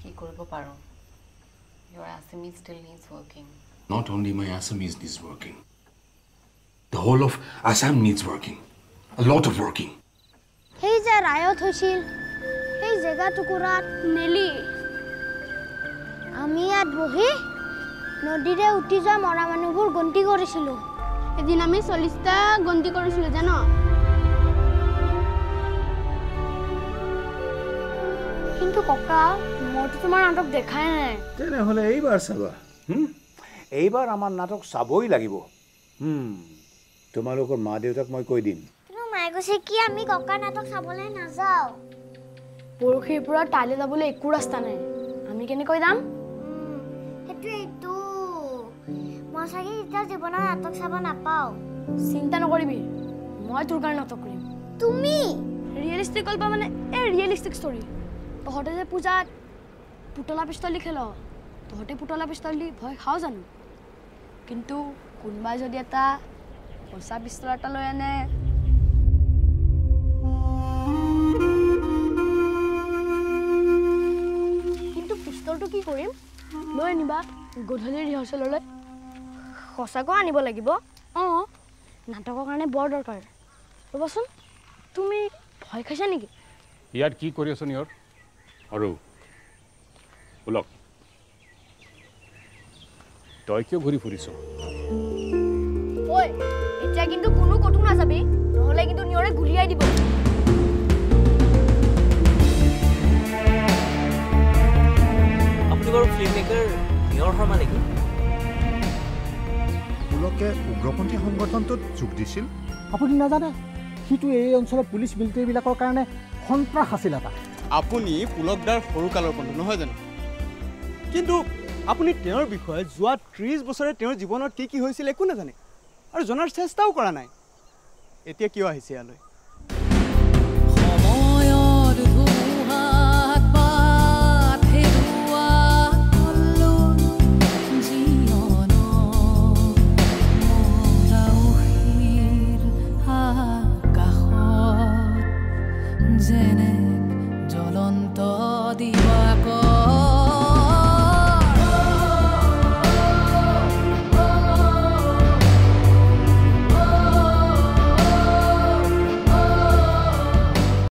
কি কৰিব পাৰোঁ your assamese still needs working Not only my Assamese needs working, the whole of Assam needs working. A lot of working. সেই যে ৰায়ত হৈছিল সেই জেগা টুকুৰাত নেলি আমি ইয়াত বহি নদীৰে উটি যোৱা মৰা মানুহবোৰ গন্তি কৰিছিলোঁ এদিন আমি চল্লিছটা গন্তি কৰিছিলোঁ জান কিন্তু ককা মইতো তোমাৰ নাটক দেখাই নাই। তেনেহ'লে এইবাৰ চাবা। হুম? এইবাৰ আমাৰ নাটক চাবই লাগিব। হুম, তোমালোকৰ মা দেউতাক মই কৈ দিম। মায়ে কৈছে কি আমি ককাৰ নাটক চাবলৈ নাযাওঁ। পৰহিৰ পৰা তালৈ যাবলৈ একো ৰাস্তা নাই। আমি কেনেকৈ যাম? সেইটোৱেইটো মই চাগে এতিয়া জীৱনত নাটক চাব নাপাওঁ। চিন্তা নকৰিবি। মই তোৰ কাৰণে নাটক কৰিম। তুমি? ৰিয়েলিষ্টিক গল্প মানে এই ৰিয়েলিষ্টিক ষ্টৰী তহঁতে যে পূজাত পুতলা পিষ্টল দি খেল তহঁতে পুতলা পিষ্টল দি ভয় খাওঁ জানো? কিন্তু কোনোবাই যদি এটা সঁচা পিষ্টল এটা লৈ আনে। কিন্তু পিষ্টলটো কি কৰিম? লৈ আনিবা গধূলি ৰিহাৰ্চেললৈ। সঁচাকৈ আনিব লাগিব। অঁ। নাটকৰ কাৰণে বৰ দৰকাৰ। ৰ'বচোন তুমি ভয় খাইছা নেকি? ইয়াত কি কৰি আছ নিয়ৰ আৰু ওলক তই কিয় ঘূৰি ফুৰিছ? ঐ এতিয়া কিন্তু কোনো ক'তো নাযাবি নহ'লে কিন্তু নিয়ৰে গুলিয়াই দিব। আপুনি বাৰু ফিল্ম মেকাৰ নিয়ৰ শৰ্মা নেকি? পুলকে উগ্ৰপন্থী সংগঠনটোত যোগ দিছিল? আপুনি নাজানে সিটো এই অঞ্চলৰ পুলিচ মিলিটেৰীবিলাকৰ কাৰণে সন্ত্ৰাস আছিল এটা। আপুনি পুলকদাৰ সৰুকালৰ বন্ধু নহয় জানো? কিন্তু আপুনি তেওঁৰ বিষয়ে যোৱা ত্ৰিছ বছৰে তেওঁৰ জীৱনত কি কি হৈছিল একো নাজানে আৰু জনাৰ চেষ্টাও কৰা নাই। এতিয়া কিয় আহিছে ইয়ালৈ?